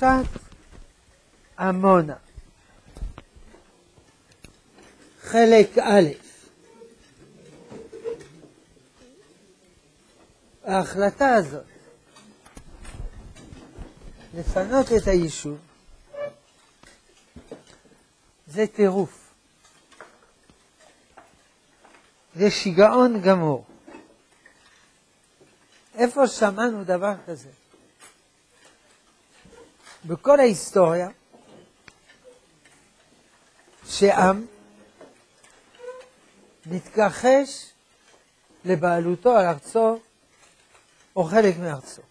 פרשת עמונה, חלק א', ההחלטה הזאת לפנות את היישוב זה טירוף, זה שיגעון גמור. איפה שמענו דבר כזה? בכל ההיסטוריה, שעם מתכחש לבעלותו על ארצו או חלק מארצו.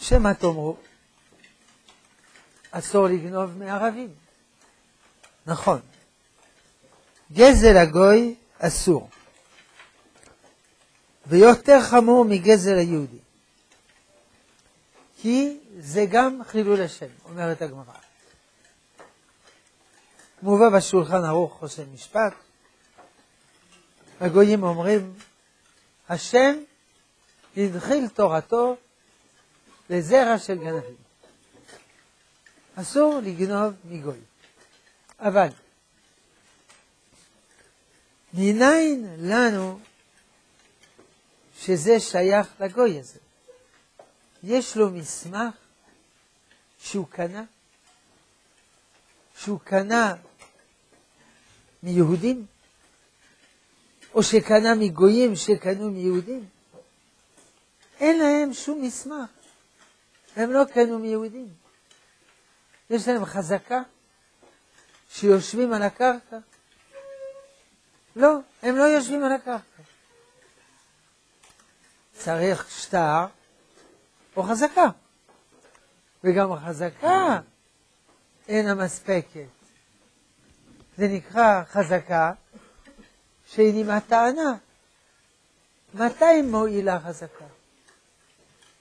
שמא תאמרו, אסור לגנוב מערבים. נכון. גזל הגוי אסור. ויותר חמור מגזל היהודי. כי זה גם חילול השם, אומרת הגמרא. מובא בשולחן ערוך חושן משפט, הגויים אומרים, השם הנחיל תורתו לזרע של גנבים. אסור לגנוב מגוי. אבל מניין לנו שזה שייך לגוי הזה? יש לו מסמך שהוא קנה? שהוא קנה מיהודים? או שקנה מגויים שקנו מיהודים? אין להם שום מסמך. הם לא קנו מיהודים. יש להם חזקה שיושבים על הקרקע. לא, הם לא יושבים על הקרקע. צריך שטר או חזקה. וגם החזקה אינה מספקת. זה נקרא חזקה שאיני טענה. מתי מועילה חזקה?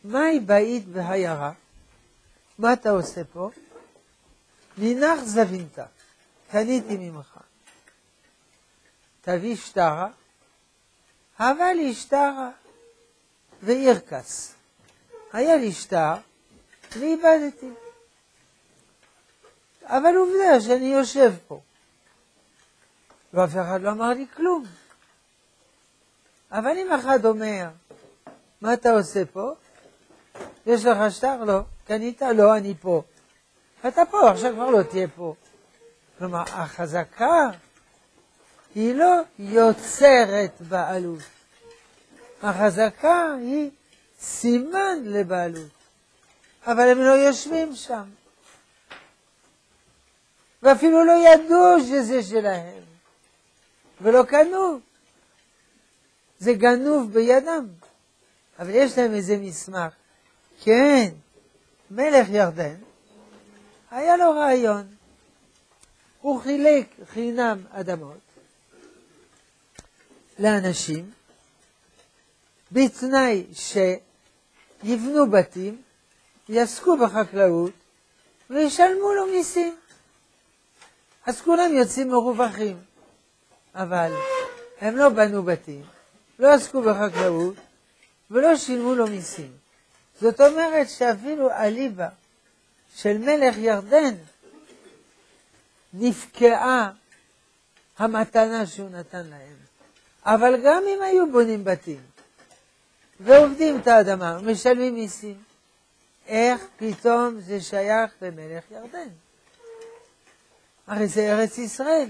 מהי בעית בהיירה? מה אתה עושה פה? נינח זבינתה, קניתי ממך. תביא שטרה, הבה לי שטרה וירקס. היה לי שטר ואיבדתי. אבל עובדה שאני יושב פה, ואף אחד לא אמר לי כלום. אבל אם אחד אומר, מה אתה עושה פה? יש לך שטר? לא. קנית? לא, אני פה. אתה פה, עכשיו כבר לא תהיה פה. כלומר, החזקה היא לא יוצרת בעלות. החזקה היא סימן לבעלות, אבל הם לא יושבים שם. ואפילו לא ידעו שזה שלהם, ולא קנו. זה גנוב בידם, אבל יש להם איזה מסמך. כן, מלך ירדן, היה לו רעיון. הוא חילק חינם אדמות לאנשים, בתנאי שיבנו בתים, יעסקו בחקלאות וישלמו לו מיסים. אז כולם יוצאים מרווחים. אבל הם לא בנו בתים, לא עסקו בחקלאות ולא שילמו לו מיסים. זאת אומרת שאפילו אליבא של מלך ירדן נפקעה המתנה שהוא נתן להם. אבל גם אם היו בונים בתים ועובדים את האדמה ומשלמים מיסים, איך פתאום זה שייך למלך ירדן? הרי זה ארץ ישראל,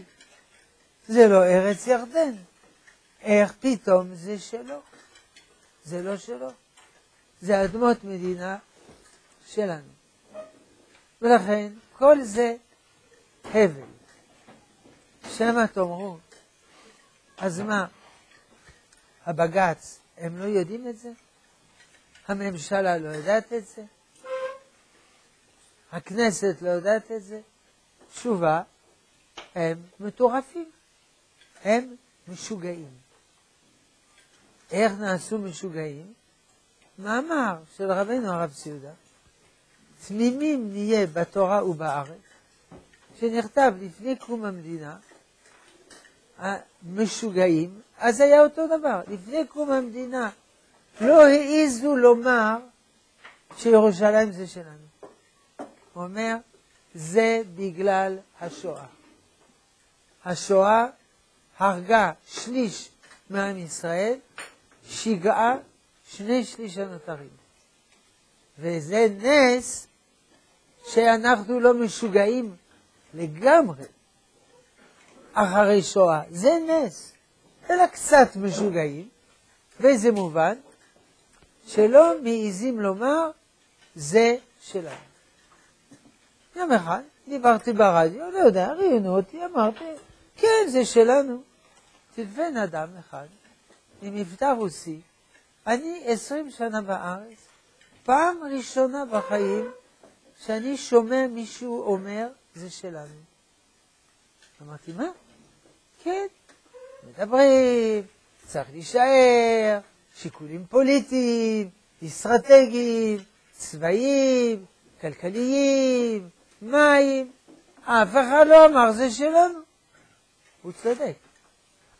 זה לא ארץ ירדן. איך פתאום זה שלו? זה לא שלו. זה אדמות מדינה שלנו. ולכן כל זה הבל. שמא תאמרו, אז מה, הבג"ץ, הם לא יודעים את זה? הממשלה לא יודעת את זה? הכנסת לא יודעת את זה? תשובה, הם מטורפים, הם משוגעים. איך נעשו משוגעים? מאמר של רבנו הרב ציודה, תמימים נהיה בתורה ובארץ, שנכתב לפני קום המדינה, המשוגעים, אז היה אותו דבר. לפני קום המדינה לא העיזו לומר שירושלים זה שלנו. הוא אומר, זה בגלל השואה. השואה הרגה שליש מעם ישראל, שיגעה שני שליש הנותרים. וזה נס שאנחנו לא משוגעים לגמרי אחרי שואה. זה נס. אלא קצת משוגעים. באיזה מובן? שלא מעיזים לומר, זה שלנו. יום אחד דיברתי ברדיו, לא יודע, ראיינו אותי, אמרתי, כן, זה שלנו. טלפן אדם אחד עם מבטא רוסי, אני עשרים שנה בארץ, פעם ראשונה בחיים שאני שומע מישהו אומר, זה שלנו. אמרתי, מה? כן, מדברים, צריך להישאר, שיקולים פוליטיים, אסטרטגיים, צבאיים, כלכליים, מים. אף אחד לא אמר זה שלנו. הוא צודק.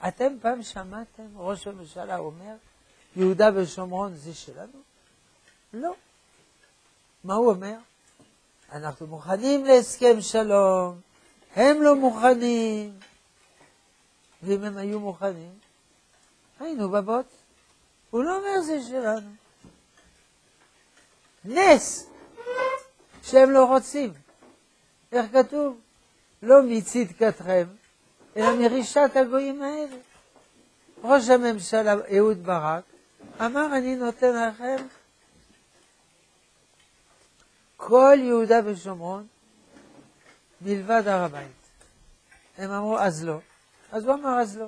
אתם פעם שמעתם ראש הממשלה אומר, יהודה ושומרון זה שלנו? לא. מה הוא אומר? אנחנו מוכנים להסכם שלום, הם לא מוכנים. ואם הם היו מוכנים, היינו בבוץ. הוא לא אומר זה שלנו. נס שהם לא רוצים. איך כתוב? לא מצדקתכם, אלא מרישת הגויים האלה. ראש הממשלה אהוד ברק אמר, אני נותן לכם כל יהודה ושומרון מלבד הר הבית. הם אמרו, אז לא. אז הוא אמר, אז לא.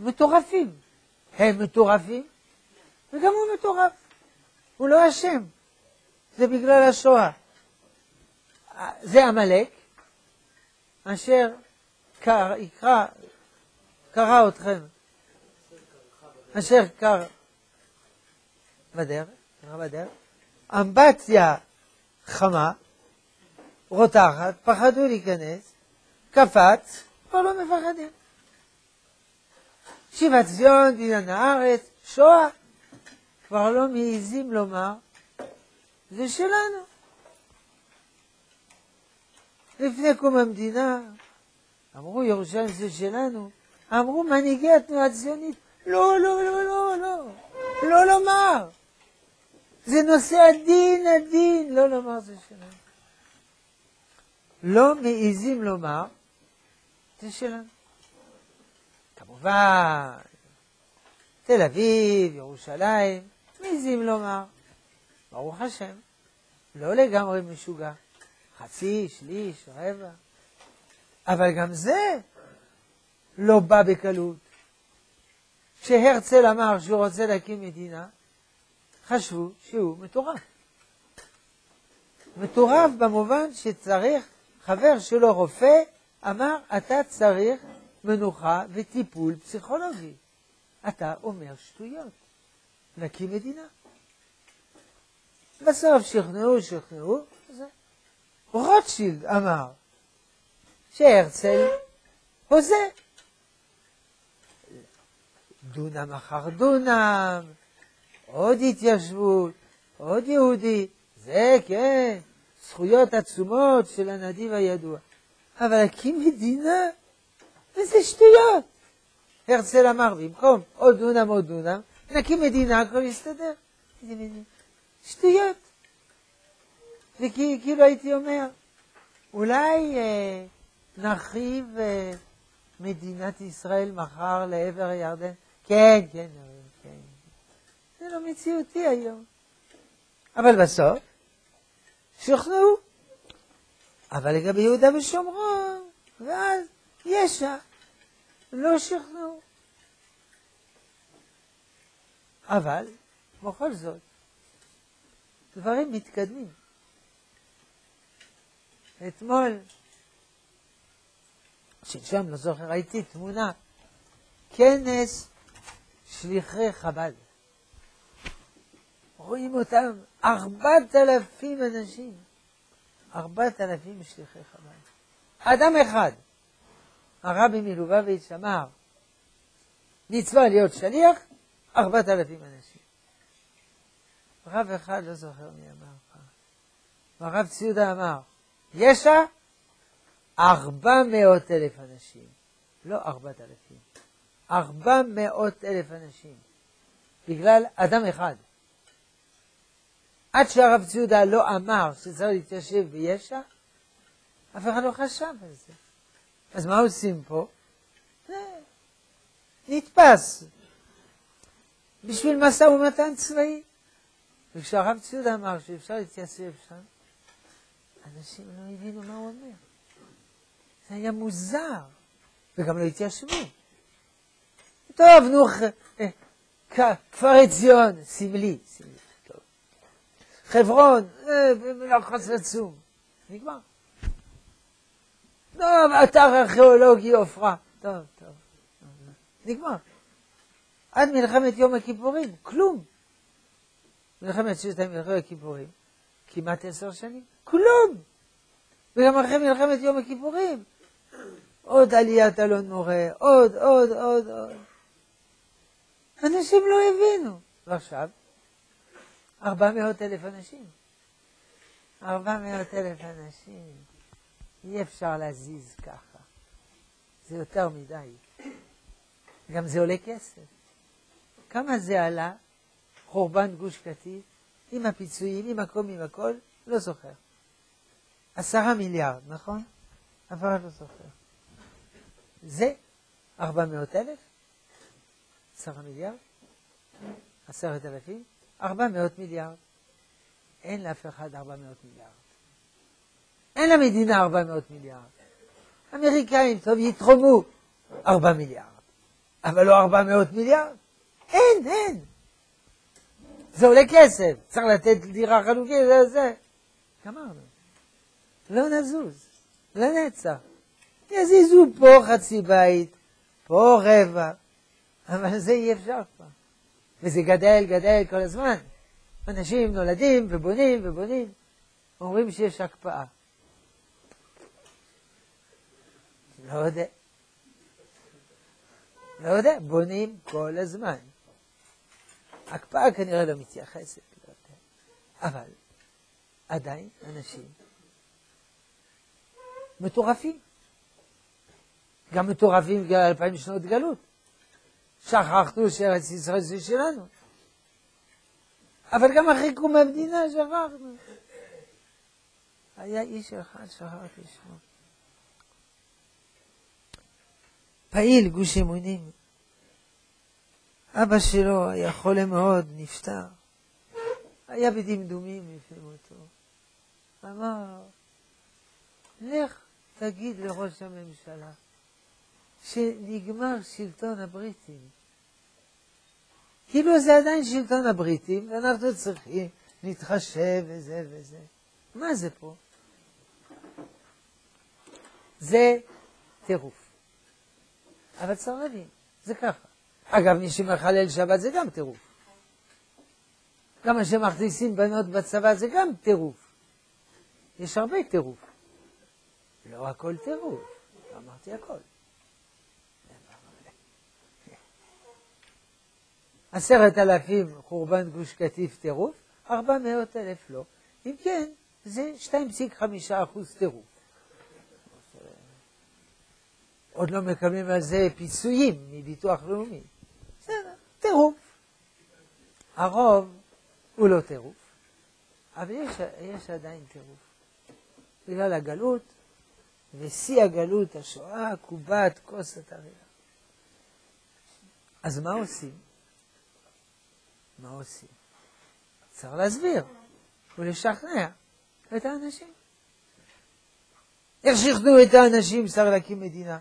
מטורפים. הם מטורפים, וגם הוא מטורף. הוא לא אשם. זה בגלל השואה. זה עמלק, אשר קר, יקרא, קרא אתכם, אשר קר בדרך, בדרך, אמבטיה חמה, רותחת, פחדו להיכנס, קפץ, כבר לא מפחדים. שיבת ציון, בניין הארץ, שואה, כבר לא מעיזים לומר, זה שלנו. לפני קום המדינה, אמרו ירושלים זה שלנו, אמרו מנהיגי התנועה הציונית, לא, לא, לא, לא, לא, לא לומר. זה נושא הדין, הדין, לא לומר זה שלנו. לא מעיזים לומר, זה שלנו. כמובן, תל אביב, ירושלים, מעיזים לומר, ברוך השם, לא לגמרי משוגע, חצי, שליש, רבע, אבל גם זה לא בא בקלות. כשהרצל אמר שהוא רוצה להקים מדינה, חשבו שהוא מטורף. מטורף במובן שצריך, חבר שלו רופא אמר, אתה צריך מנוחה וטיפול פסיכולוגי. אתה אומר שטויות. נקים מדינה. בסוף שכנעו, שכנעו, זה. רוטשילד אמר שהרצל הוזה. דונם אחר דונם, עוד התיישבות, עוד יהודי, זה כן, זכויות עצומות של הנדיב הידוע. אבל להקים מדינה, וזה שטויות. הרצל אמר, במקום עוד דונם עוד דונם, נקים מדינה, הכל יסתדר. שטויות. וכאילו הייתי אומר, אולי אה, נרחיב אה, מדינת ישראל מחר לעבר הירדן? כן, כן, כן. זה לא מציאותי היום. אבל בסוף, שכנעו. אבל לגבי יהודה ושומרון, ואז יש"ע, לא שכנעו. אבל, בכל זאת, דברים מתקדמים. אתמול, שלשום, לא זוכר, ראיתי תמונה, כנס שליחי חב"ד. רואים אותם ארבעת אלפים אנשים, ארבעת אלפים שליחי חב"ד. אדם אחד, הרבי מלובביץ' אמר, מצווה להיות שליח, ארבעת אלפים אנשים. רב אחד, לא זוכר מי אמר פעם, והרב ציודה אמר, ישע ארבע מאות אלף אנשים, לא ארבעת אלפים, ארבע מאות אלף אנשים, בגלל אדם אחד. עד שהרב ציודה לא אמר שצריך להתיישב בישע, אף אחד לא חשב על זה. אז מה עושים פה? נתפס בשביל משא ומתן צבאי. וכשהרב ציודה אמר שאפשר להתייצב שם, אנשים לא הבינו מה הוא אומר. זה היה מוזר, וגם לא התיישבו. טוב, נו, אה, כפר עציון, סמלי, סמלי, טוב. חברון, לחץ עצום, נגמר. טוב, אתר ארכיאולוגי עופרה, טוב, טוב, נגמר. עד מלחמת יום הכיפורים, כלום. מלחמת ששת מלחמת הכיפורים, כמעט עשר שנים, כלום. וגם אחרי מלחמת יום הכיפורים, עוד עליית אלון מורה, עוד, עוד, עוד, עוד. אנשים לא הבינו. ועכשיו, ארבע מאות אלף אנשים. ארבע מאות אלף אנשים. אי אפשר להזיז ככה. זה יותר מדי. גם זה עולה כסף. כמה זה עלה, חורבן גוש קטיף, עם הפיצויים, עם הכל, עם הכל, לא זוכר. עשרה מיליארד, נכון? אף אחד לא זוכר. זה ארבע מאות אלף? עשרה מיליארד? עשרת אלפים? ארבע מאות מיליארד. אין לאף אחד ארבע מאות מיליארד. אין למדינה ארבע מאות מיליארד. אמריקאים, טוב, יתרמו ארבע מיליארד, אבל לא ארבע מאות מיליארד. אין, אין. זה עולה כסף, צריך לתת דירה חלוקית, זה זה. גמרנו. לא נזוז, לנצח. יזיזו פה חצי בית, פה רבע, אבל זה אי אפשר כבר. וזה גדל, גדל כל הזמן. אנשים נולדים ובונים ובונים. אומרים שיש הקפאה. לא יודע. לא יודע, בונים כל הזמן. הקפאה כנראה לא מתייחסת, לא יודע. אבל עדיין אנשים מטורפים. גם מטורפים בגלל אלפיים שנות גלות. שכחנו שארץ ישראל זה שלנו. אבל גם אחרי קום המדינה שכחנו. היה איש אחד, שכחתי שמו. פעיל גוש אמונים. אבא שלו היה חולה מאוד, נפטר. היה בדמדומים לפני מותו. אמר, לך תגיד לראש הממשלה שנגמר שלטון הבריטים. כאילו זה עדיין שלטון הבריטים, ואנחנו צריכים להתחשב וזה וזה. מה זה פה? זה טירוף. אבל צריך להבין, זה ככה. אגב, מי שמחלל שבת זה גם טירוף. גם מה שמכניסים בנות בצבא זה גם טירוף. יש הרבה טירוף. לא הכל טירוף, אמרתי הכל. עשרת אלפים חורבן גוש קטיף טירוף, ארבע מאות אלף לא. אם כן, זה 2.5 אחוז טירוף. עוד לא מקבלים על זה פיצויים מביטוח לאומי. בסדר, טירוף. הרוב הוא לא טירוף, אבל יש, יש עדיין טירוף. בגלל הגלות, ושיא הגלות, השואה, קובת, כוס התרי"ג. אז מה עושים? מה עושים? צריך להסביר ולשכנע את האנשים. איך שכנעו את האנשים צריך להקים מדינה?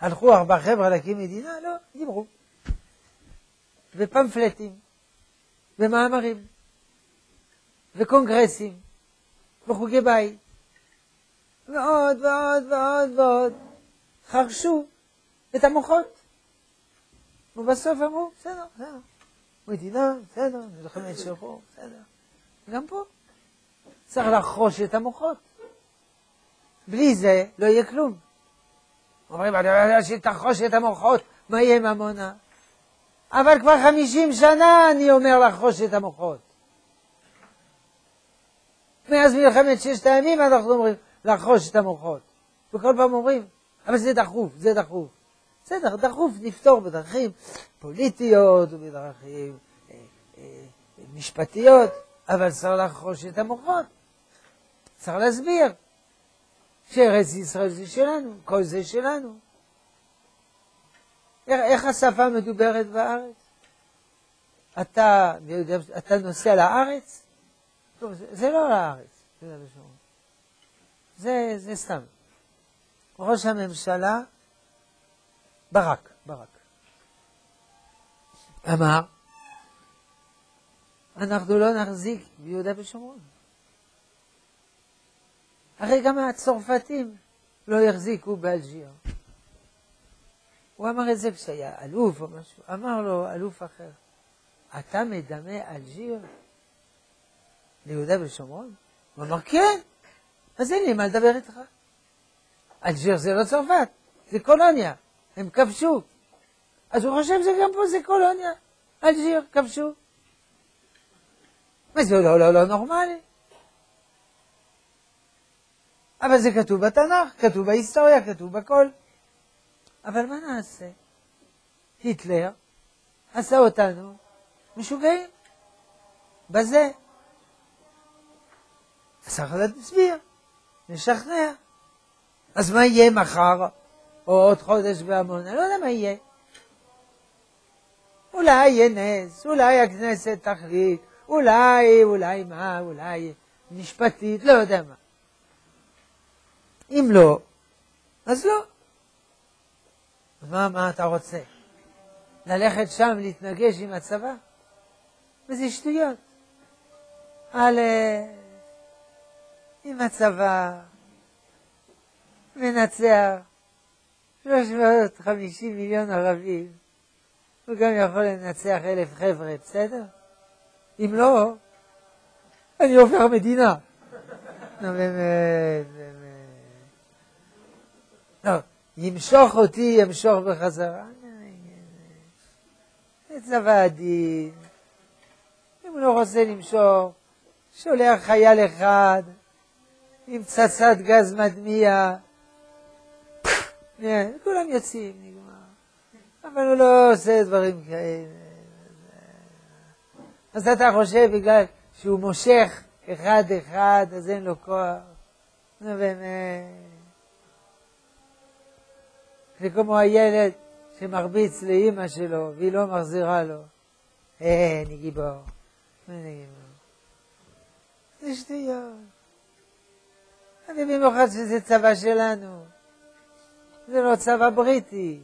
הלכו ארבע חבר'ה להקים מדינה? לא, דיברו. ופמפלטים, ומאמרים, וקונגרסים, וחוגי בית, ועוד ועוד ועוד ועוד. חרשו את המוחות. ובסוף אמרו, בסדר, בסדר. מדינה, בסדר, מלחמת שחרור, בסדר. גם פה צריך לחרוש את המוחות. בלי זה לא יהיה כלום. אומרים, אני יודע שתחרוש את המוחות, מה יהיה עם עמונה? אבל כבר חמישים שנה אני אומר לחרוש את המוחות. מאז מלחמת ששת הימים אנחנו אומרים לחרוש את המוחות. וכל פעם אומרים, אבל זה דחוף, זה דחוף. בסדר, דחוף נפתור בדרכים פוליטיות ובדרכים אה, אה, משפטיות, אבל צריך לחרוש את המוחות. צריך להסביר שארץ ישראל זה שלנו, כל זה שלנו. איך, השפה מדוברת בארץ? אתה, אתה נוסע לארץ? טוב, זה, זה לא לארץ, זה, זה סתם. ראש הממשלה, ברק, ברק, אמר, אנחנו לא נחזיק ביהודה ושומרון. הרי גם הצרפתים לא יחזיקו באלג'יר. הוא אמר את זה כשהיה אלוף או משהו, אמר לו אלוף אחר, אתה מדמה אלג'יר ליהודה ושומרון? הוא אמר, כן, אז אין לי מה לדבר איתך. אלג'יר זה לא צרפת, זה קולוניה, הם כבשו. אז הוא חושב שגם פה זה קולוניה, אלג'יר, כבשו. וזה לא, לא, לא נורמלי. אבל זה כתוב בתנ"ך, כתוב בהיסטוריה, כתוב בכל. אבל מה נעשה? היטלר עשה אותנו משוגעים. בזה. צריך להסביר, לשכנע. אז מה יהיה מחר, או עוד חודש בעמונה? אני לא יודע מה יהיה. אולי יהיה נס, אולי הכנסת תחליט, אולי, אולי מה, אולי משפטית, לא יודע מה. אם לא, אז לא. מה, מה אתה רוצה? ללכת שם להתנגש עם הצבא? וזה שטויות. א', אם הצבא מנצח 350 מיליון ערבים, הוא גם יכול לנצח אלף חבר'ה, בסדר? אם לא, אני עובר מדינה. נו באמת, באמת. לא, ימשוך אותי, ימשוך בחזרה. זה צבא הדין. אם הוא לא רוצה למשוך, שולח חייל אחד עם פצצת גז מדמיע. כולם יוצאים, נגמר. אבל הוא לא עושה דברים כאלה. אז אתה חושב בגלל שהוא מושך אחד-אחד, אז אין לו כוח. נו באמת. זה כמו הילד שמרביץ לאימא שלו והיא לא מחזירה לו. אה, אני גיבור. אני גיבור. זה שטויות. אני במיוחד שזה צבא שלנו. זה לא צבא בריטי,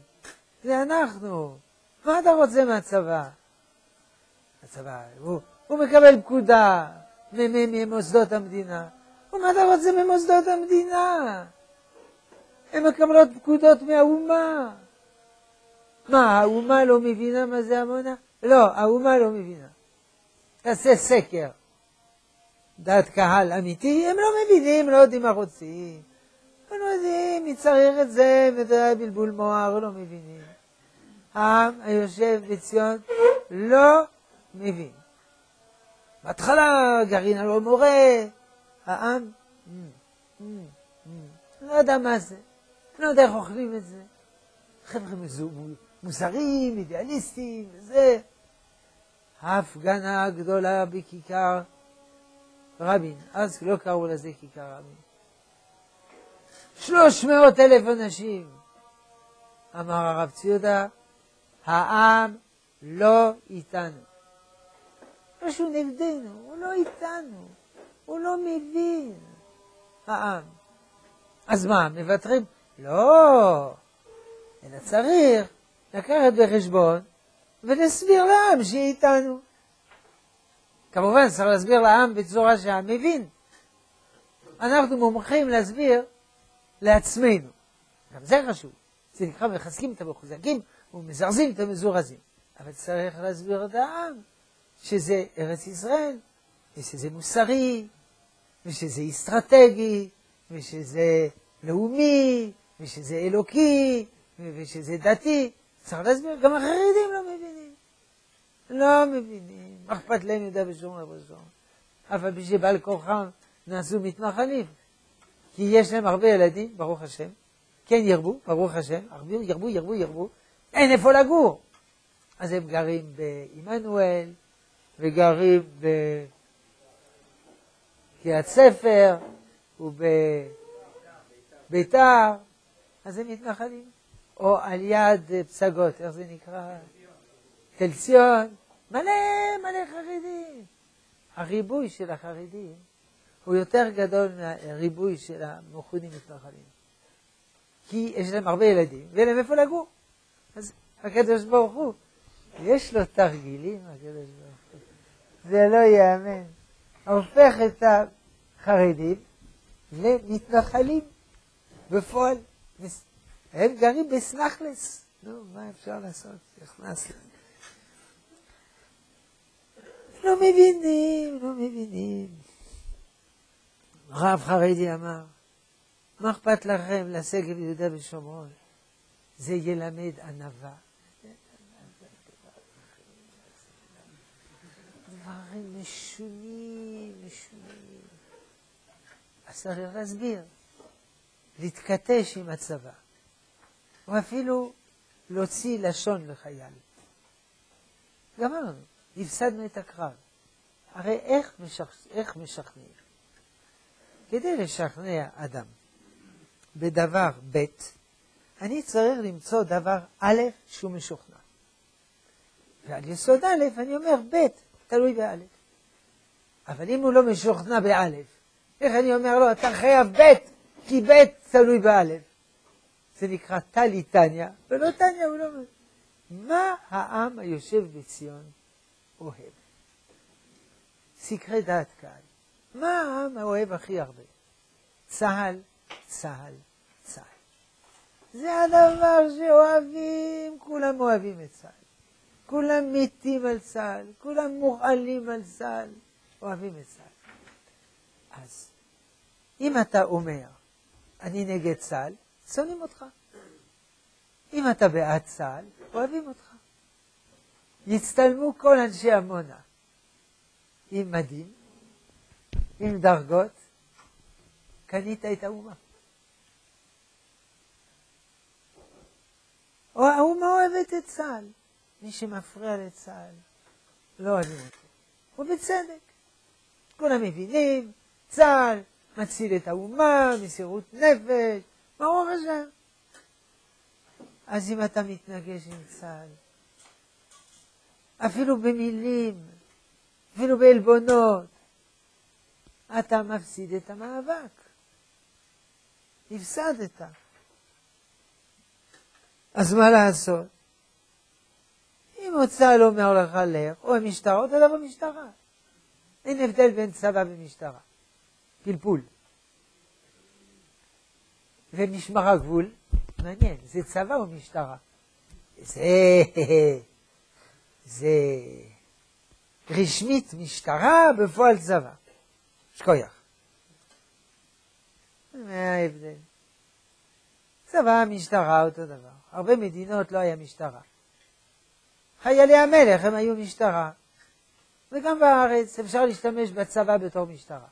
זה אנחנו. מה אתה רוצה מהצבא? הצבא, הוא, הוא מקבל פקודה ממוסדות המדינה. ומה אתה רוצה ממוסדות המדינה? הן מקבלות פקודות מהאומה. מה, האומה לא מבינה מה זה עמונה? לא, האומה לא מבינה. תעשה סקר. דעת קהל אמיתי, הם לא מבינים, לא יודעים מה רוצים. הם לא יודעים מי צריך את זה, וזה בלבול מוח, לא מבינים. העם היושב בציון לא מבין. בהתחלה גרעין הלא מורה, העם, לא יודע מה זה, לא יודע איך אוכלים את זה. חבר'ה מוזרים, אידיאליסטים, וזה. ההפגנה הגדולה בכיכר רבין, אז לא קראו לזה כיכר רבין. שלוש מאות אלף אנשים. אמר הרב ציודה, העם לא איתנו. שהוא נגדנו, הוא לא איתנו, הוא לא מבין, העם. אז מה, מוותרים? לא, אלא צריך לקחת בחשבון ולהסביר לעם שיהיה איתנו. כמובן, צריך להסביר לעם בצורה שהעם מבין. אנחנו מומחים להסביר לעצמנו. גם זה חשוב. זה נקרא מחזקים את המחוזקים ומזרזים את המזורזים. אבל צריך להסביר את העם שזה ארץ ישראל, ושזה מוסרי, ושזה אסטרטגי, ושזה לאומי, ושזה אלוקי, ושזה דתי. צריך להסביר, גם החרדים לא מבינים. לא מבינים. מה אכפת להם יהודה ושומרון ובשומרון? אבל בשביל בעל כורחם נעשו מתנחלים. כי יש להם הרבה ילדים, ברוך השם, כן ירבו, ברוך השם, ירבו, ירבו, ירבו, ירבו, אין איפה לגור. אז הם גרים בעמנואל, וגרים בקריית ספר, ובביתר, אז הם מתנחלים. או על יד פסגות, איך זה נקרא? תל ציון, מלא מלא חרדים. הריבוי של החרדים הוא יותר גדול מהריבוי של המכונים מתנחלים. כי יש להם הרבה ילדים, ואין להם איפה לגור. אז הקדוש ברוך הוא, יש לו תרגילים, הקדוש ברוך הוא. זה לא ייאמן. הופך את החרדים למתנחלים בפועל. הם גרים בסנחלס. נו, מה אפשר לעשות? נכנס להם. לא מבינים, לא מבינים. רב חרדי אמר, מה אכפת לכם לסגל יהודה ושומרון? זה ילמד ענווה. דברים משונים, משונים. אז צריך להסביר, להתכתש עם הצבא, או אפילו להוציא לשון לחייל. גמרנו. הפסדנו את הקרב. הרי איך, משכ... איך משכנעים? כדי לשכנע אדם בדבר ב', אני צריך למצוא דבר א' שהוא משוכנע. ועל יסוד א', אני אומר ב', תלוי בא'. אבל אם הוא לא משוכנע באלף, איך אני אומר לו, אתה חייב ב', כי ב' תלוי באלף. זה נקרא טלי תניא, ולא תניא הוא לא... מה העם היושב בציון אוהב. סקרי דעת קהל. מה העם האוהב הכי הרבה? צה"ל, צה"ל, צה"ל. זה הדבר שאוהבים, כולם אוהבים את צה"ל. כולם מתים על צה"ל, כולם מורעלים על צה"ל, אוהבים את צה"ל. אז אם אתה אומר, אני נגד צה"ל, שונאים אותך. אם אתה בעד צה"ל, אוהבים אותך. יצטלמו כל אנשי עמונה עם מדים, עם דרגות, קנית את האומה. או האומה אוהבת את צה"ל. מי שמפריע לצה"ל, לא אוהבים אותו. ובצדק. כולם מבינים, צה"ל מציל את האומה, מסירות נפש, ברוך השם. אז אם אתה מתנגש עם צה"ל, אפילו במילים, אפילו בעלבונות, אתה מפסיד את המאבק. הפסדת. אז מה לעשות? אם צה"ל אומר לך לך, או המשטרה, אותו דבר במשטרה. אין הבדל בין צבא ומשטרה. פלפול. ומשמר הגבול, מעניין, זה צבא או משטרה? זה זה רשמית משטרה, בפועל צבא. שכוייח. מה ההבדל? צבא, משטרה, אותו דבר. הרבה מדינות לא היה משטרה. חיילי המלך הם היו משטרה. וגם בארץ אפשר להשתמש בצבא בתור משטרה.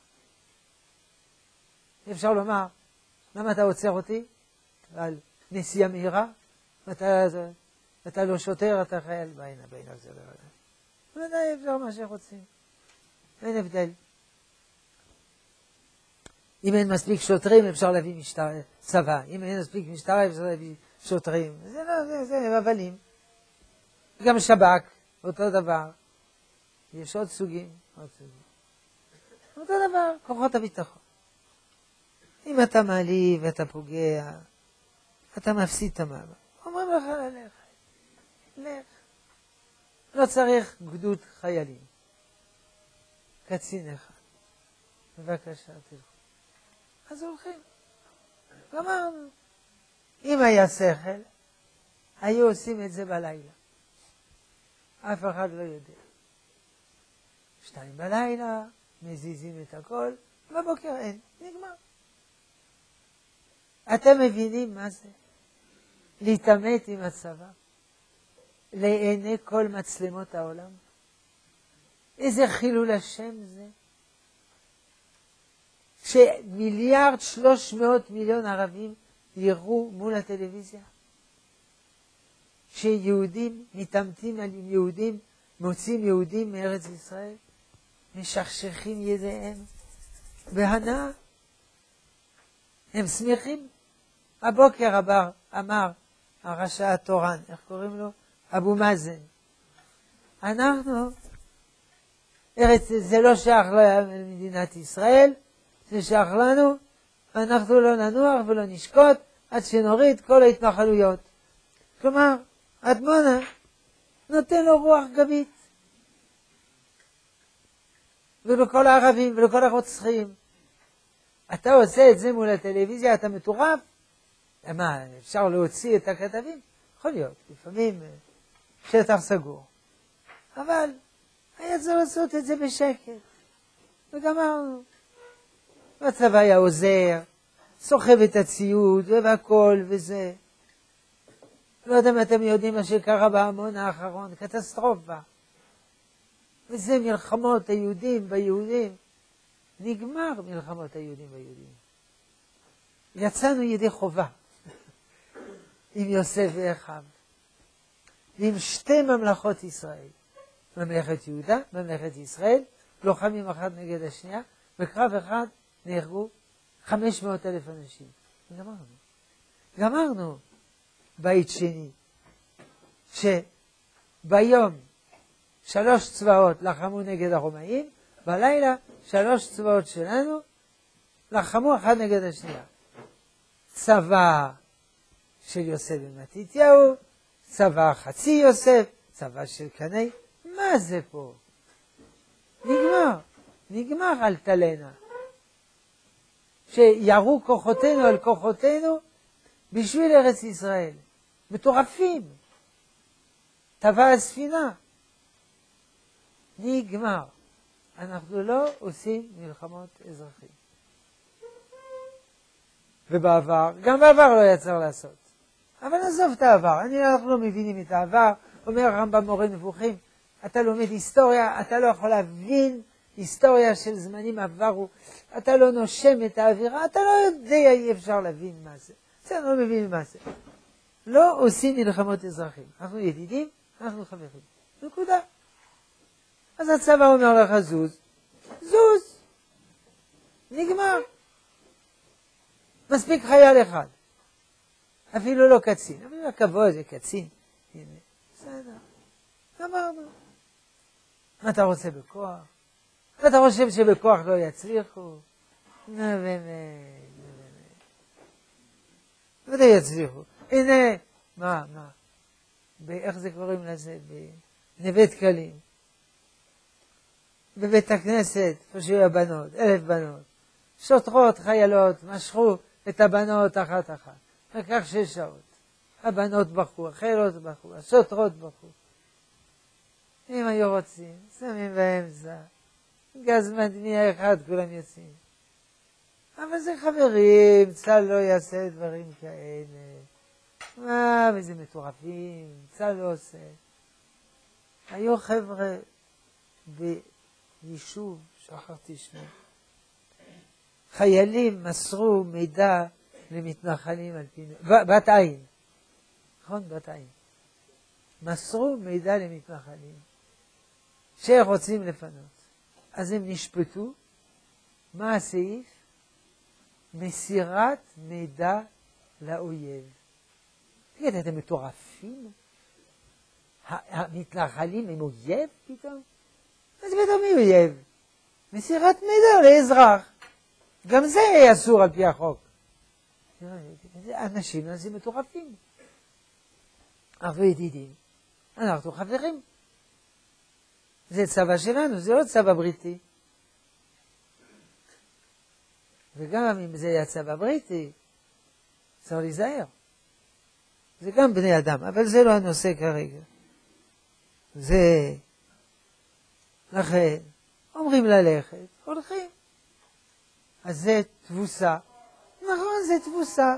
אפשר לומר, למה אתה עוצר אותי על נסיעה מהירה? ואתה אתה לא שוטר, אתה חייל בעין הבין הזה. ודאי אפשר מה שרוצים. אין הבדל. אם אין מספיק שוטרים, אפשר להביא משטר, צבא. אם אין מספיק משטרה, אפשר להביא שוטרים. זה לא, זה, זה הבלים. גם שב"כ, אותו דבר. יש עוד סוגים, עוד סוגים. אותו דבר, כוחות הביטחון. אם אתה מעליב ואתה פוגע, אתה מפסיד את המאבק. אומרים לך ללכת. לך. לא צריך גדוד חיילים. קצין אחד. בבקשה, תלכו. אז הולכים. גמרנו. אם היה שכל, היו עושים את זה בלילה. אף אחד לא יודע. שתיים בלילה, מזיזים את הכל, בבוקר אין, נגמר. אתם מבינים מה זה? להתעמת עם הצבא? לעיני כל מצלמות העולם? איזה חילול השם זה? שמיליארד שלוש מאות מיליון ערבים יראו מול הטלוויזיה? שיהודים מתעמתים עם יהודים, מוצאים יהודים מארץ ישראל, משכשכים ידיהם בהנאה. הם שמחים. הבוקר הבא אמר הרשע התורן, איך קוראים לו? אבו מאזן. אנחנו, ארץ, זה לא שייך למדינת ישראל, זה שייך לנו, ואנחנו לא ננוח ולא נשקוט עד שנוריד כל ההתנחלויות. כלומר, אדמונה נותן לו רוח גבית. ולכל הערבים ולכל הרוצחים. אתה עושה את זה מול הטלוויזיה, אתה מטורף? מה, אפשר להוציא את הכתבים? יכול להיות, לפעמים אה, שטח סגור. אבל היה צריך לעשות את זה בשקט, וגמרנו. והצבא היה עוזר, סוחב את הציוד והכל וזה. לא יודע אם אתם יודעים מה שקרה בהמון האחרון, קטסטרופה. וזה מלחמות היהודים ביהודים. נגמר מלחמות היהודים ביהודים. יצאנו ידי חובה עם יוסף ואחיו, ועם שתי ממלכות ישראל, ממלכת יהודה, ממלכת ישראל, לוחמים אחת נגד השנייה, בקרב אחד נהרגו 500 אלף אנשים. גמרנו. גמרנו בית שני, שביום שלוש צבאות לחמו נגד הרומאים, בלילה שלוש צבאות שלנו לחמו אחד נגד השנייה. צבא של יוסף בן מתתיהו, צבא חצי יוסף, צבא של קנאי, מה זה פה? נגמר, נגמר על תלנה. שירו כוחותינו על כוחותינו בשביל ארץ ישראל. מטורפים. טבע הספינה. נגמר. אנחנו לא עושים מלחמות אזרחים. ובעבר, גם בעבר לא היה צריך לעשות. אבל עזוב את העבר, אני, אנחנו לא מבינים את העבר, אומר הרמב"ם מורה נבוכים, אתה לומד היסטוריה, אתה לא יכול להבין היסטוריה של זמנים עברו, אתה לא נושם את האווירה, אתה לא יודע, אי אפשר להבין מה זה. בסדר, לא מבין מה זה. לא עושים מלחמות אזרחים. אנחנו ידידים, אנחנו חברים. נקודה. אז הצבא אומר לך זוז, זוז. נגמר. מספיק חייל אחד. אפילו לא קצין. אפילו הכבוד זה קצין. הנה, בסדר. גמרנו. מה אתה רוצה בכוח? אתה חושב שבכוח לא יצליחו? נו באמת, נו באמת. ודאי יצליחו. הנה, מה, מה? איך זה קוראים לזה? בנווה דקלים. בבית הכנסת, איפה שהיו הבנות, אלף בנות. שוטרות, חיילות, משכו את הבנות אחת-אחת. לקח שש שעות. הבנות בכו, החיילות בכו, השוטרות בכו. אם היו רוצים, שמים באמצע. גז מדמיע אחד, כולם יוצאים. אבל זה חברים, צה"ל לא יעשה דברים כאלה. מה, וזה מטורפים, צה"ל לא עושה. היו חבר'ה ביישוב, שכחתי שמו, חיילים מסרו מידע למתנחלים על פי... בת עין, נכון? בת עין. מסרו מידע למתנחלים שרוצים לפנות. אז הם נשפטו. מה הסעיף? מסירת מידע לאויב. תגיד, אתם מטורפים? המתנחלים הם אויב פתאום? אז פתאום מי אויב? מסירת מידע לאזרח. גם זה אסור על פי החוק. אנשים אנשים מטורפים. אנחנו ידידים, אנחנו חברים. זה צבא שלנו, זה לא צבא בריטי. וגם אם זה יהיה צבא בריטי, צריך להיזהר. זה גם בני אדם, אבל זה לא הנושא כרגע. זה... לכן, אומרים ללכת, הולכים. אז זה תבוסה. זה תבוסה.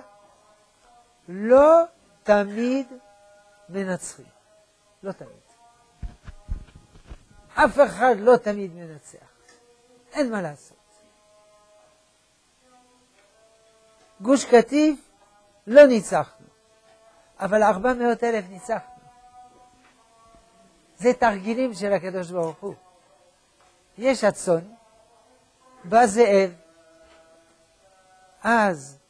לא תמיד מנצחים. לא תמיד. אף אחד לא תמיד מנצח. אין מה לעשות. גוש קטיף, לא ניצחנו. אבל ארבע מאות אלף ניצחנו. זה תרגילים של הקדוש ברוך הוא. יש הצאן, בא זאב, אז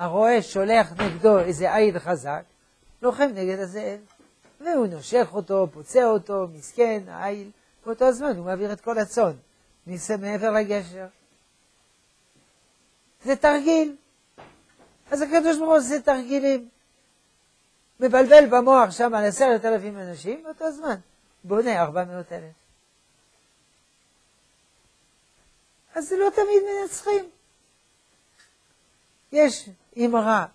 הרועה שולח נגדו איזה עיל חזק, לוחם נגד הזאב, והוא נושך אותו, פוצע אותו, מסכן, העיל, באותו הזמן הוא מעביר את כל הצאן, מעבר לגשר. זה תרגיל. אז הקדוש ברוך הוא עושה תרגילים. מבלבל במוח שם על עשרת אלפים אנשים, באותו זמן בונה ארבע מאות אלף. אז זה לא תמיד מנצחים. יש אמרה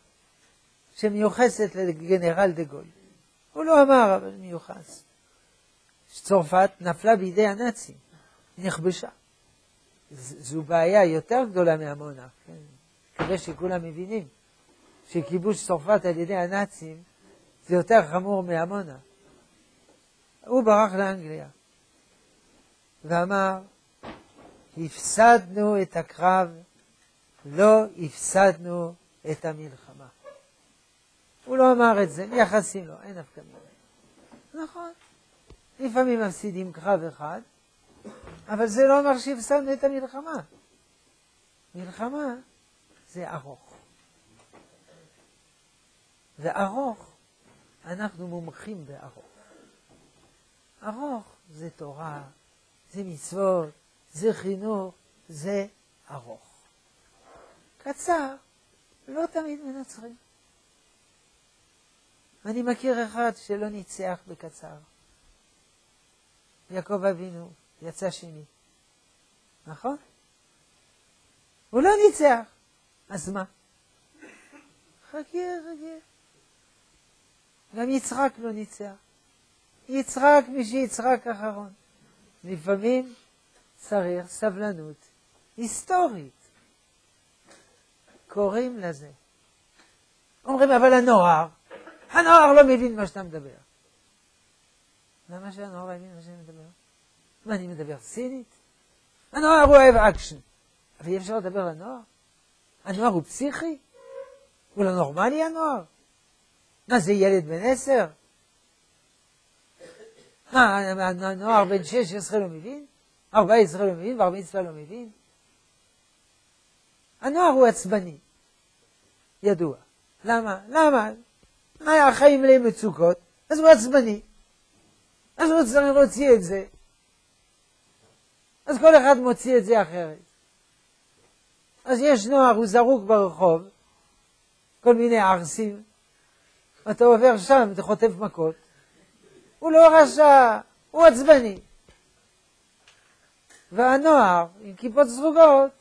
שמיוחסת לגנרל דה גול. הוא לא אמר, אבל מיוחס. צרפת נפלה בידי הנאצים, נכבשה. זו בעיה יותר גדולה מעמונה, כן? כדי שכולם מבינים שכיבוש צרפת על ידי הנאצים זה יותר חמור מעמונה. הוא ברח לאנגליה ואמר, הפסדנו את הקרב, לא הפסדנו את המלחמה. הוא לא אמר את זה, מייחסים לו, אין אף מינה. נכון, לפעמים מפסידים קרב אחד, אבל זה לא אומר שהפסדנו את המלחמה. מלחמה זה ארוך. וארוך, אנחנו מומחים בארוך. ארוך זה תורה, זה מצוות, זה חינוך, זה ארוך. קצר, לא תמיד מנצחים. אני מכיר אחד שלא ניצח בקצר. יעקב אבינו יצא שני. נכון? הוא לא ניצח. אז מה? חכה, חכה. גם יצחק לא ניצח. יצחק מי שיצחק אחרון. לפעמים צריך סבלנות היסטורית. קוראים לזה. אומרים, אבל הנוער, הנוער לא מבין מה שאתה מדבר. למה שהנוער לא יבין מה שאני מדבר? מה, אני מדבר סינית? הנוער הוא אוהב אקשן. אבל אי אפשר לדבר לנוער? הנוער הוא פסיכי? הוא לא נורמלי הנוער? מה, זה ילד בן עשר? מה, הנוער בן שש עשרה לא מבין? ארבע עשרה לא מבין? וארבע עשרה לא מבין? הנוער הוא עצבני, ידוע. למה? למה? מה החיים מלאים מצוקות, אז הוא עצבני. אז הוא צריך להוציא את זה. אז כל אחד מוציא את זה אחרת. אז יש נוער, הוא זרוק ברחוב, כל מיני ערסים, אתה עובר שם, אתה חוטף מכות. הוא לא רשע, הוא עצבני. והנוער, עם כיפות סרוגות,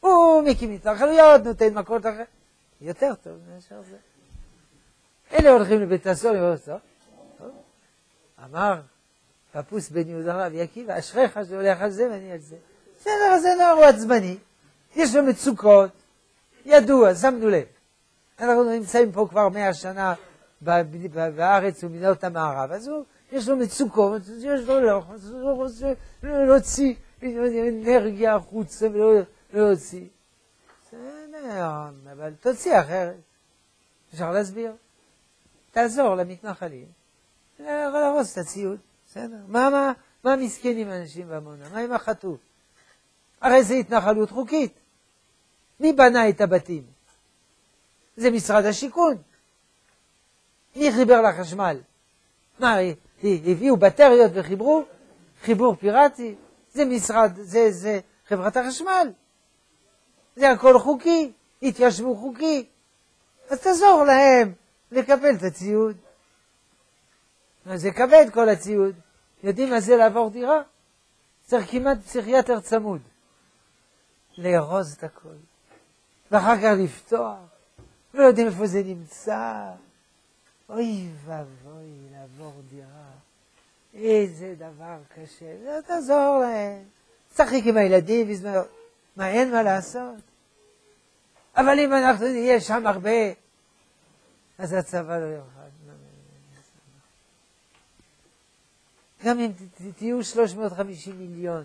הוא מקים התנחלויות, נותן מכות אחרת. יותר טוב מאשר זה. אלה הולכים לבית הסוהר, אומרים, טוב, אמר פפוס בן יהודה רבי עקיבא, אשריך שהולך על זה ואני על זה. בסדר, זה נוער הוא עצבני, יש לו מצוקות, ידוע, שמנו לב. אנחנו נמצאים פה כבר מאה שנה בארץ ומדינות המערב, אז הוא, יש לו מצוקות, יש לו לא, הוא רוצה להוציא אנרגיה החוצה ולהוציא. אבל תוציא אחרת. אפשר להסביר. תעזור למתנחלים להרוס את הציוד, בסדר. מה, מה, מה מסכנים האנשים בעמונה? מה עם החטוף? הרי זו התנחלות חוקית. מי בנה את הבתים? זה משרד השיכון. מי חיבר לחשמל? מה, הביאו בטריות וחיברו? חיבור פיראטי? זה משרד, זה, זה חברת החשמל. זה הכל חוקי, התיישבו חוקי. אז תעזור להם לקבל את הציוד. זה כבד כל הציוד. יודעים מה זה לעבור דירה? צריך כמעט פסיכיאטר צמוד. לארוז את הכל. ואחר כך לפתוח, ולא יודעים איפה זה נמצא. אוי ואבוי לעבור דירה. איזה דבר קשה. תעזור להם. שחק עם הילדים בזמן... מה, אין מה לעשות? אבל אם אנחנו נהיה שם הרבה, אז הצבא לא יוכל. גם אם תהיו 350 מיליון.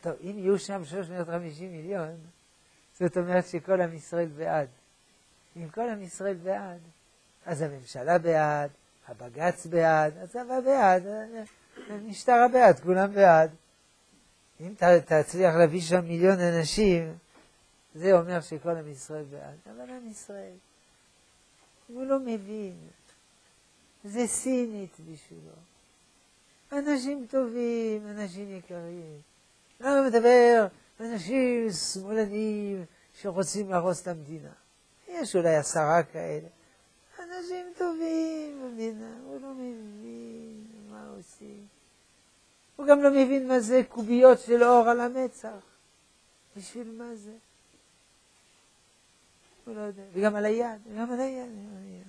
טוב, אם יהיו שם 350 מיליון, זאת אומרת שכל עם ישראל בעד. אם כל עם ישראל בעד, אז הממשלה בעד, הבג"ץ בעד, הצבא בעד, המשטרה בעד, כולם בעד. אם תצליח להביא שם מיליון אנשים, זה אומר שכל עם ישראל בעד. אבל עם ישראל, הוא לא מבין. זה סינית בשבילו. אנשים טובים, אנשים יקרים. למה מדבר אנשים שמאלנים שרוצים להרוס את המדינה? יש אולי עשרה כאלה. אנשים טובים במדינה, הוא לא מבין מה עושים. הוא גם לא מבין מה זה קוביות של אור על המצח. בשביל מה זה? הוא לא יודע. וגם על היד, וגם על היד, וגם על היד.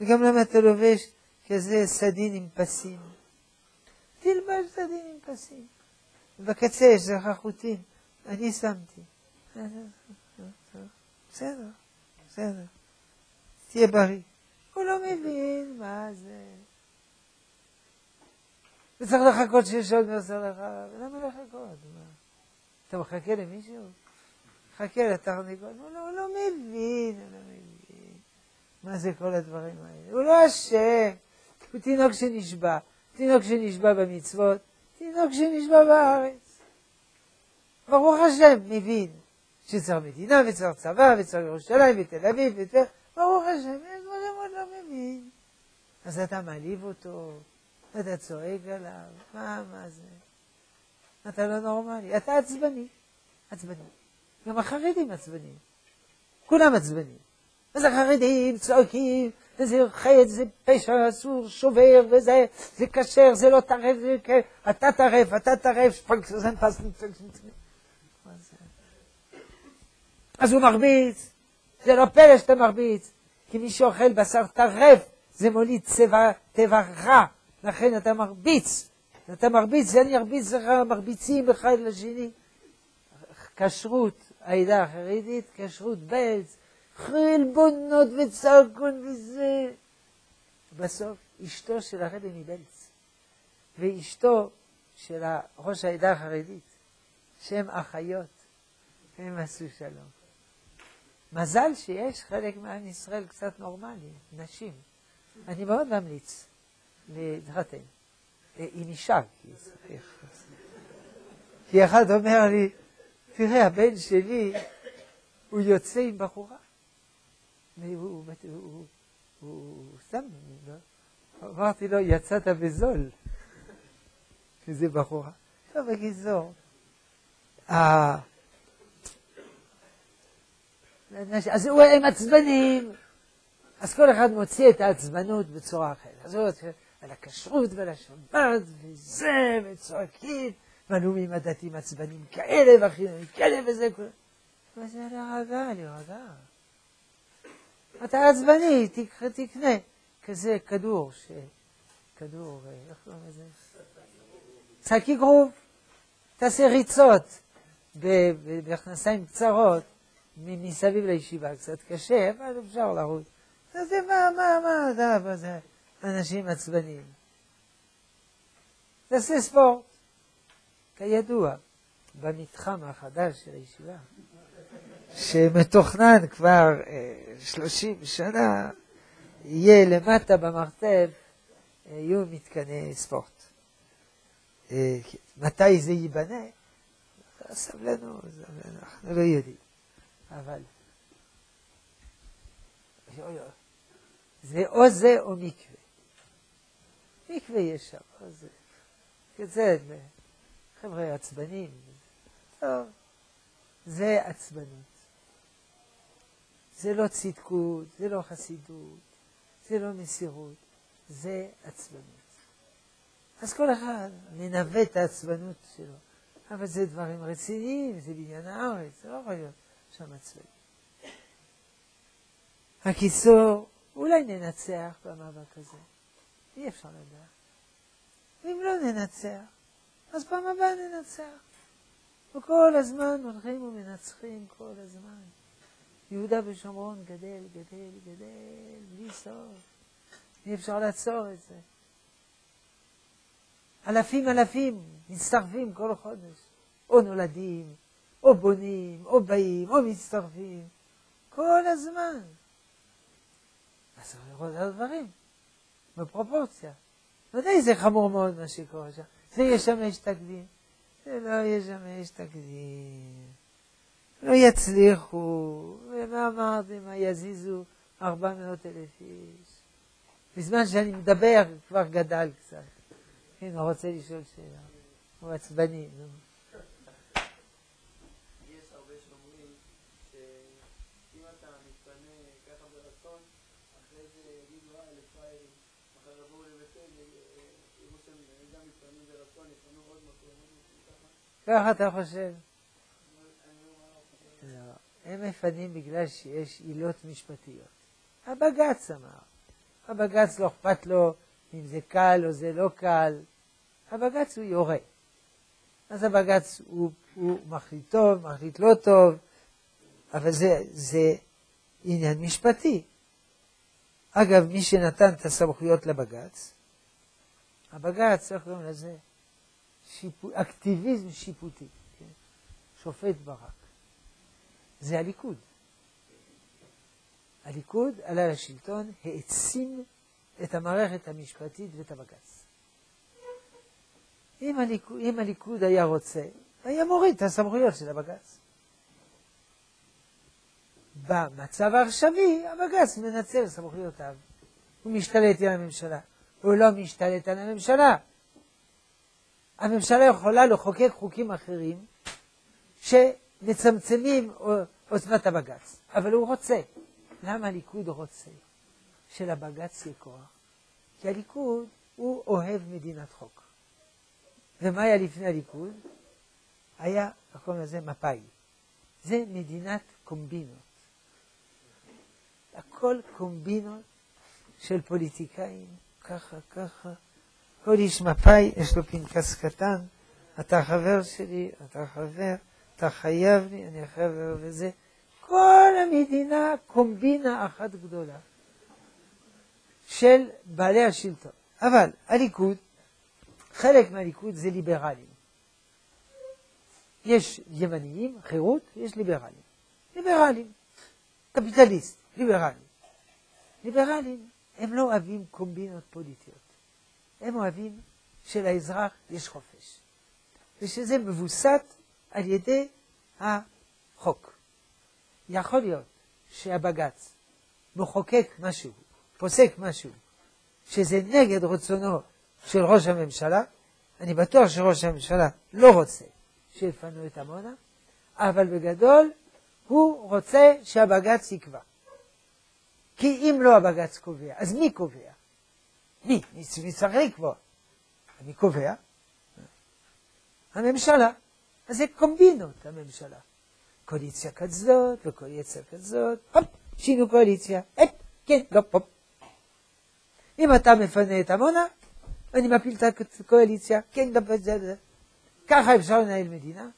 וגם למה אתה לובש כזה סדין עם פסים? תלבש סדין עם פסים. בקצה יש לך חוטים, אני שמתי. בסדר, בסדר. תהיה בריא. הוא לא מבין מה זה. וצריך לחכות שיש עוד נוסע לך, למה לחכות? אתה מחכה למישהו? חכה לתרנגול. הוא לא, הוא לא מבין, הוא לא מבין. מה זה כל הדברים האלה? הוא לא אשם. הוא תינוק שנשבע. תינוק שנשבע במצוות, תינוק שנשבע בארץ. ברוך השם, מבין שצריך מדינה וצריך צבא וצריך ירושלים ותל אביב ותל... ברוך השם, יש דברים לא מבין. אז אתה מעליב אותו, ואתה צועק עליו, מה, מה זה? אתה לא נורמלי, אתה עצבני, עצבני. גם החרדים עצבנים, כולם עצבנים. אז החרדים צועקים, וזה חטא, זה פשע אסור, שובר, וזה זה כשר, זה לא טרף, זה אתה טרף, אתה טרף, אז הוא מרביץ, זה לא פלא שאתה מרביץ, כי מי שאוכל בשר טרף, זה מוליד צבע, טבע רע, לכן אתה מרביץ. אתה מרביץ, אני ארביץ לך, מרביצים אחד לשני. כשרות העדה החרדית, כשרות בעץ, חלבונות וצעקות וזה. בסוף אשתו של הרבי מבלץ, ואשתו של ראש העדה החרדית, שהם אחיות, הם עשו שלום. מזל שיש חלק מעם ישראל קצת נורמלי, נשים. אני מאוד ממליץ להתחתן עם אישה, כי אחד אומר לי, תראה, הבן שלי, הוא יוצא עם בחורה. והוא, הוא, הוא שם, לא? אמרתי לו, יצאת בזול, שזה בחורה. טוב, בקיצור, אז הם עצבנים, אז כל אחד מוציא את העצבנות בצורה אחרת. ועל השבת וזה, וצועקים, והנאומים הדתיים עצבנים כאלה, והחילונים כאלה וזה, וזה להירגע, להירגע. אתה עצבני, תקנה כזה כדור, ש... כדור, אה, איך קוראים לזה? שק אגרוף, תעשה ריצות במכנסיים קצרות מסביב לישיבה, קצת קשה, אבל אפשר לרוץ. אז זה מה, מה, מה, מה זה, אנשים עצבניים. תעשה ספורט. כידוע, במתחם החדש של הישיבה, שמתוכנן כבר אה, שלושים שנה, יהיה למטה במרתף, אה, יהיו מתקני ספורט. אה, מתי זה ייבנה? סבלנו, אנחנו לא יודעים. אבל זה או זה או מקווה. מקווה יש שם, או זה. זה חבר'ה עצבנים. טוב, זה עצבנות. זה לא צדקות, זה לא חסידות, זה לא מסירות, זה עצבנות. אז כל אחד מנווט את העצבנות שלו. אבל זה דברים רציניים, זה בניין הארץ, זה לא יכול להיות שם עצבני. הקיצור, אולי ננצח במאבק הזה. אי אפשר לדעת. ואם לא ננצח, אז פעם הבאה ננצח. וכל הזמן הולכים ומנצחים כל הזמן. יהודה ושומרון גדל, גדל, גדל, בלי סוף. אי אפשר לעצור את זה. אלפים אלפים מצטרפים כל חודש, או נולדים, או בונים, או באים, או מצטרפים, כל הזמן. אז צריך לראות את הדברים, בפרופורציה. ודאי זה חמור מאוד מה שקורה שם. זה ישמש תקדים. זה לא ישמש תקדים. לא יצליחו, ומה אמרתי, מה יזיזו ארבע מאות אלף איש. בזמן שאני מדבר כבר גדל קצת. כן, הוא רוצה לשאול שאלה. הוא עצבני, נו. ככה אתה חושב? לא, הם מפנים בגלל שיש עילות משפטיות. הבג"ץ אמר. הבג"ץ לא אכפת לו אם זה קל או זה לא קל. הבג"ץ הוא יורה. אז הבג"ץ הוא, הוא מחליט טוב, מחליט לא טוב, אבל זה, זה עניין משפטי. אגב, מי שנתן את הסמכויות לבג"ץ, הבג"ץ, איך קוראים לזה? שיפו, אקטיביזם שיפוטי. כן? שופט ברק. זה הליכוד. הליכוד עלה לשלטון, העצים את המערכת המשפטית ואת הבג"ץ. אם הליכוד, אם הליכוד היה רוצה, היה מוריד את הסמכויות של הבג"ץ. במצב העכשווי, הבג"ץ מנצל סמכויותיו. הוא משתלט על הממשלה. הוא לא משתלט על הממשלה. הממשלה יכולה לחוקק חוקים אחרים שמצמצמים עוצמת הבג"ץ, אבל הוא רוצה. למה הליכוד רוצה שלבג"ץ יהיה כוח? כי הליכוד הוא אוהב מדינת חוק. ומה היה לפני הליכוד? היה, קוראים לזה? מפא"י. זה מדינת קומבינות. הכל קומבינות של פוליטיקאים, ככה, ככה. כל איש מפא"י, יש לו פנקס קטן, אתה חבר שלי, אתה חבר, אתה חייב לי, אני חבר וזה. כל המדינה קומבינה אחת גדולה של בעלי השלטון. אבל הליכוד, חלק מהליכוד זה ליברלים. יש ימניים, חירות, יש ליברלים. ליברלים, קפיטליסט, ליברלים. ליברלים, הם לא אוהבים קומבינות פוליטיות. הם אוהבים שלאזרח יש חופש, ושזה מבוסת על ידי החוק. יכול להיות שהבג"ץ מחוקק משהו, פוסק משהו, שזה נגד רצונו של ראש הממשלה, אני בטוח שראש הממשלה לא רוצה שיפנו את עמונה, אבל בגדול הוא רוצה שהבג"ץ יקבע. כי אם לא הבג"ץ קובע, אז מי קובע? מי צריך לקבוע? אני קובע? הממשלה. אז זה קומבינות, הממשלה. קואליציה כזאת וקואליציה כזאת, הופ, שינו קואליציה, הופ, כן, גם הופ. אם אתה מפנה את עמונה, אני מפיל את הקואליציה, כן, גם את זה. ככה אפשר לנהל מדינה,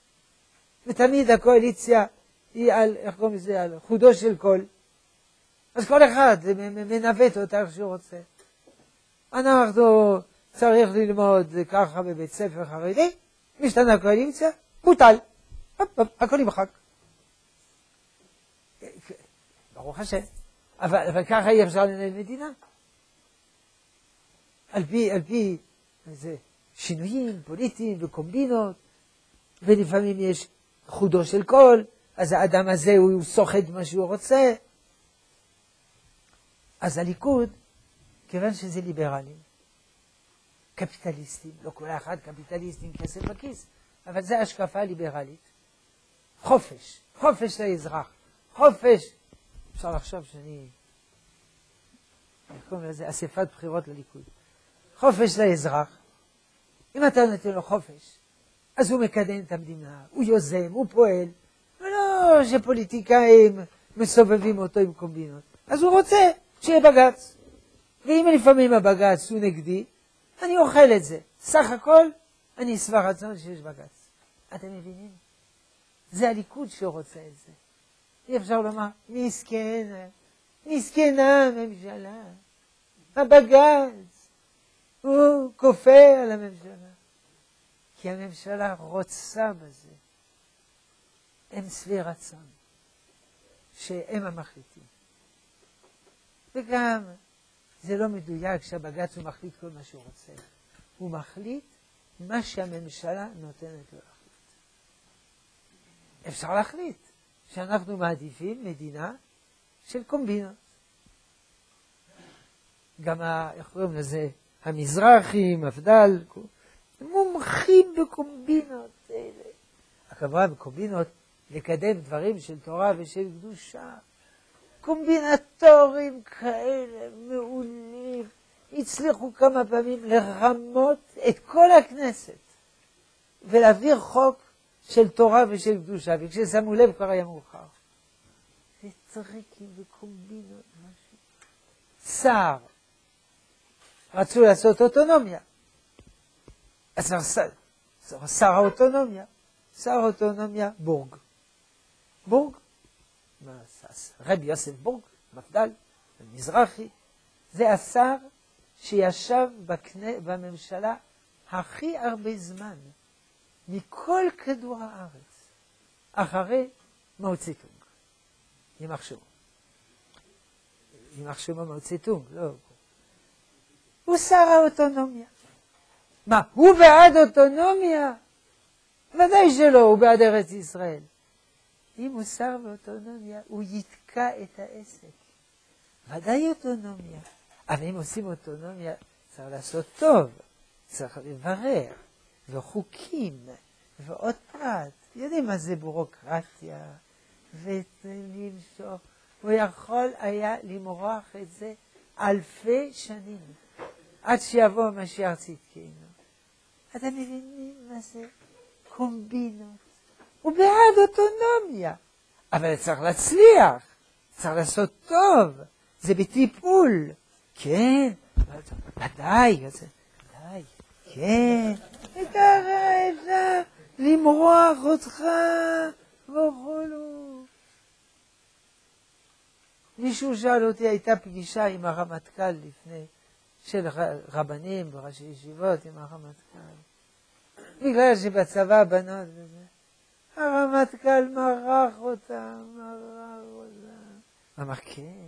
ותמיד הקואליציה היא על, איך קוראים לזה, על חודו של קול. אז כל אחד מנווט אותה איך שהוא רוצה. אנחנו צריך ללמוד ככה בבית ספר חרדי, משתנה קואליציה, בוטל. הכל נמחק. ברוך השם. אבל, אבל ככה אי אפשר לנהל מדינה. על פי, על פי איזה שינויים פוליטיים וקומבינות, ולפעמים יש חודו של קול, אז האדם הזה הוא סוחט מה שהוא רוצה. אז הליכוד כיוון שזה ליברלים, קפיטליסטים, לא כל אחד קפיטליסט עם כסף בכיס, אבל זו השקפה ליברלית. חופש, חופש לאזרח, חופש. אפשר לחשוב שאני, איך קוראים לזה? אספת בחירות לליכוד. חופש לאזרח. אם אתה נותן לו חופש, אז הוא מקדם את המדינה, הוא יוזם, הוא פועל, ולא שפוליטיקאים מסובבים אותו עם קומבינות. אז הוא רוצה שיהיה בג"ץ. ואם לפעמים הבג"ץ הוא נגדי, אני אוכל את זה. סך הכל, אני שבע רצון שיש בג"ץ. אתם מבינים? זה הליכוד שרוצה את זה. אי אפשר לומר, מסכן, מסכנה הממשלה. הבג"ץ, הוא כופה על הממשלה. כי הממשלה רוצה בזה. הם שבעי רצון, שהם המחליטים. וגם זה לא מדויק שהבג"ץ הוא מחליט כל מה שהוא רוצה. הוא מחליט מה שהממשלה נותנת לו להחליט. אפשר להחליט שאנחנו מעדיפים מדינה של קומבינות. גם, ה, איך קוראים לזה, המזרחי, מפד"ל, מומחים בקומבינות האלה. הכוונה בקומבינות לקדם דברים של תורה ושל קדושה. קומבינטורים כאלה מעולים, הצליחו כמה פעמים לרמות את כל הכנסת ולהעביר חוק של תורה ושל קדושה, וכששמו לב כבר היה מאוחר. זה טריקים וקומבינות, משהו. סער. רצו לעשות אוטונומיה. אז שר האוטונומיה. שר האוטונומיה, בורג. בורג, רבי יוסף בורג, מפד"ל, מזרחי, זה השר שישב בקנה, בממשלה הכי הרבה זמן מכל כדור הארץ, אחרי מאוציטונג, יימח שמו. יימח שמו מאוציטונג, לא. הוא שר האוטונומיה. מה, הוא בעד אוטונומיה? ודאי שלא, הוא בעד ארץ ישראל. אם הוא שר באוטונומיה, הוא יתקע את העסק. ודאי אוטונומיה. אבל אם עושים אוטונומיה, צריך לעשות טוב, צריך לברר, וחוקים, ועוד פרט. יודעים מה זה בירוקרטיה, ולמשוך. הוא יכול היה למרוח את זה אלפי שנים, עד שיבוא המשיח צדקנו. אתם מבינים מה זה קומבינות? הוא בעד אוטונומיה, אבל צריך להצליח, צריך לעשות טוב, זה בטיפול. כן, ודאי, ודאי, כן, וככה אפשר למרוח אותך וכולו. מישהו שאל אותי, הייתה פגישה עם הרמטכ"ל לפני, של רבנים וראשי ישיבות עם הרמטכ"ל. בגלל שבצבא בנות וזה. הרמטכ"ל מרח אותם, מרח אותם. אמר, כן,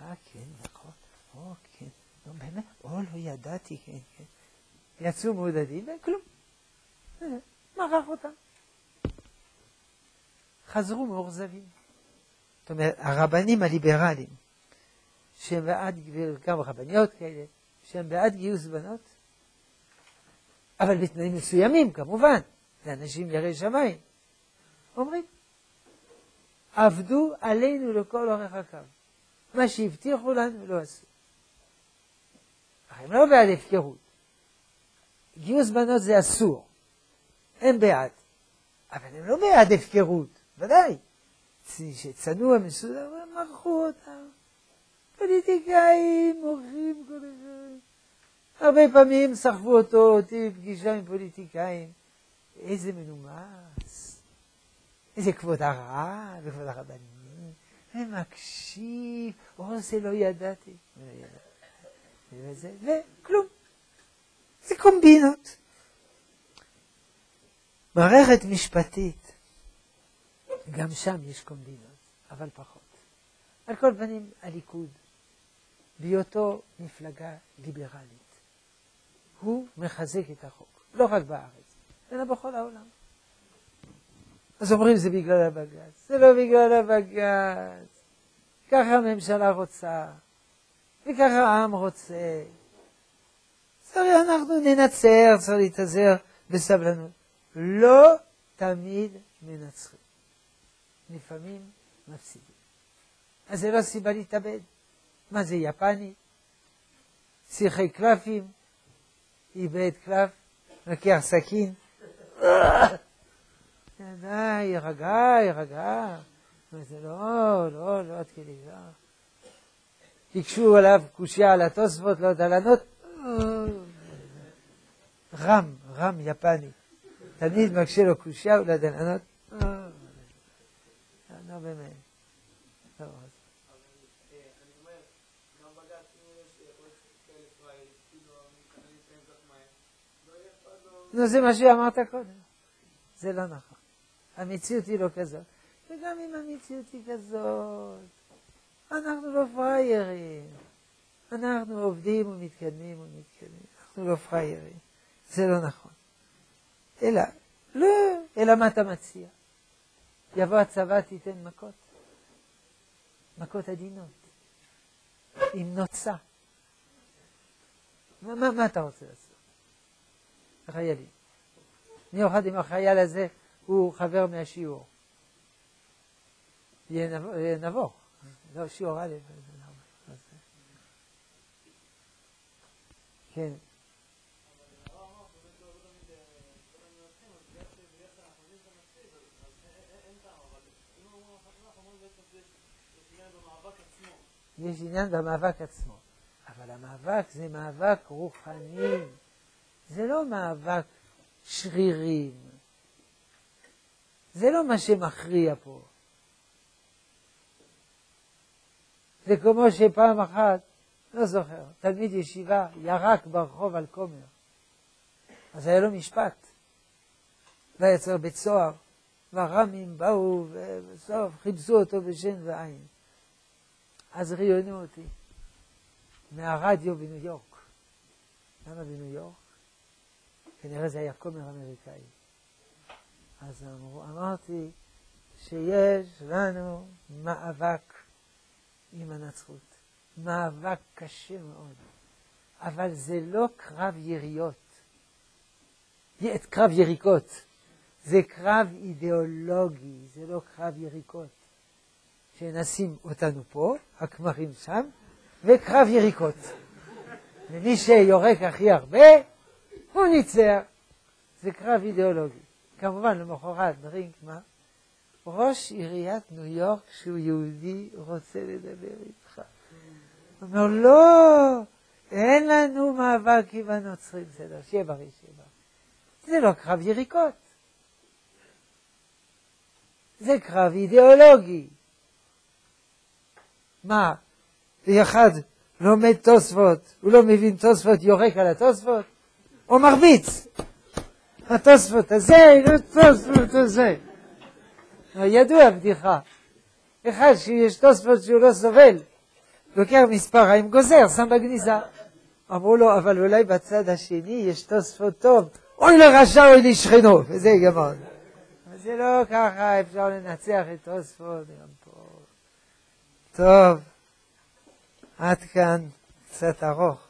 אה, כן, נכון, או, כן, לא, באמת, או, לא ידעתי, כן, כן. יצאו מעודדים, וכלום. מרח אותם. חזרו מאוכזבים. זאת אומרת, הרבנים הליברליים, שהם בעד, גם רבניות כאלה, שהם בעד גיוס בנות, אבל בתנאים מסוימים, כמובן, לאנשים יראי שמיים. אומרים, עבדו עלינו לכל אורך הקו. מה שהבטיחו לנו לא עשו. הם לא בעד הפקרות. גיוס בנות זה אסור. הם בעד. אבל הם לא בעד הפקרות, ודאי. שצנוע מסודר, הם מרחו אותם. פוליטיקאים, מורחים כל אחד. הרבה פעמים סחבו אותו, אותי בפגישה עם פוליטיקאים. איזה מנומס, איזה כבוד הרב וכבוד הרבנים, ומקשיב, או זה לא ידעתי. וזה, וכלום. זה קומבינות. מערכת משפטית, גם שם יש קומבינות, אבל פחות. על כל פנים, הליכוד, בהיותו מפלגה ליברלית, הוא מחזק את החוק, לא רק בארץ, אלא בכל העולם. אז אומרים זה בגלל הבג"ץ, זה לא בגלל הבג"ץ, ככה הממשלה רוצה, וככה העם רוצה. צריך אנחנו ננצר, צריך להתאזר בסבלנות. לא תמיד מנצחים. לפעמים מפסידים. אז זה לא סיבה להתאבד. מה זה יפני? שיחי קלפים, איבד קלף, לוקח סכין. די, יירגע, יירגע. זה לא, לא, לא עד כדי כך. ביקשו עליו קושייה על התוספות, לא יודע לענות. רם, רם יפני. תמיד מקשה לו קושייה, הוא לא יודע לענות. לא באמת. נו, זה מה שאמרת קודם. זה לא נכון. המציאות היא לא כזאת. גם אם המציאות היא כזאת, אנחנו לא פראיירים. אנחנו עובדים ומתקדמים ומתקדמים, אנחנו לא פראיירים. זה לא נכון. אלא, לא, אלא מה אתה מציע? יבוא הצבא, תיתן מכות. מכות עדינות. עם נוצה. מה, מה, מה אתה רוצה לעשות? החיילים. מיוחד אם החייל הזה הוא חבר מהשיעור. נבוך. לא, שיעור א'. כן. יש עניין במאבק עצמו, אבל המאבק זה מאבק רוחני, זה לא מאבק שרירים, זה לא מה שמכריע פה. זה כמו שפעם אחת, לא זוכר, תלמיד ישיבה ירק ברחוב על כומר, אז היה לו משפט, והיה צריך בית סוהר, והרמים באו ובסוף חיפשו אותו בשן ועין. אז ראיינו אותי מהרדיו בניו יורק. למה בניו יורק? כנראה זה היה כומר אמריקאי. אז אמר, אמרתי שיש לנו מאבק עם הנצרות. מאבק קשה מאוד. אבל זה לא קרב יריות. את קרב יריקות. זה קרב אידיאולוגי, זה לא קרב יריקות. שנשים אותנו פה, הכמרים שם, וקרב יריקות. ומי שיורק הכי הרבה, הוא ניצח. זה קרב אידיאולוגי. כמובן, למחרת, דרינק, מה? ראש עיריית ניו יורק, שהוא יהודי, רוצה לדבר איתך. הוא אומר, לא, אין לנו מאבק עם הנוצרים. בסדר, שיהיה בריא, שיהיה בריא. זה לא קרב יריקות. זה קרב אידיאולוגי. מה, אחד לומד תוספות, הוא לא מבין תוספות, יורק על התוספות? או מרביץ. התוספות הזה, לא תוספות הזה. ידוע בדיחה. אחד שיש תוספות שהוא לא סובל, לוקח מספריים, גוזר, שם בגניזה. אמרו לו, אבל אולי בצד השני יש תוספות טוב, אוי לרשע אוי לשכנו, וזה גמר. זה לא ככה, אפשר לנצח את תוספות גם פה. טוב, עד כאן קצת ארוך.